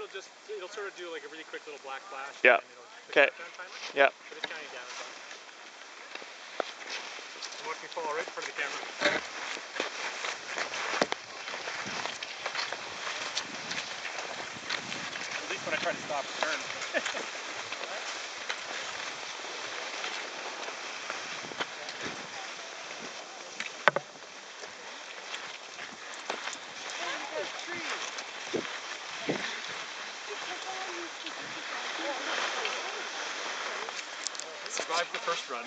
it'll just it'll sort of do like a really quick little black flash. Yeah. And it'll the Okay. Yeah. But it's counting down. And watch me fall right in front of the camera. At least when I try to stop and turn. Survived the first run.